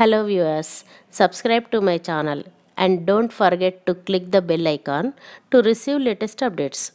Hello viewers, subscribe to my channel and don't forget to click the bell icon to receive latest updates.